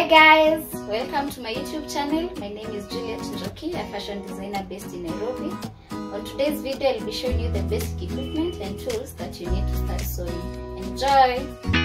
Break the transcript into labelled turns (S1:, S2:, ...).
S1: Hi guys, welcome to my YouTube channel. My name is Juliet Njoki, a fashion designer based in Nairobi. On today's video, I'll be showing you the basic equipment and tools that you need to start sewing. Enjoy!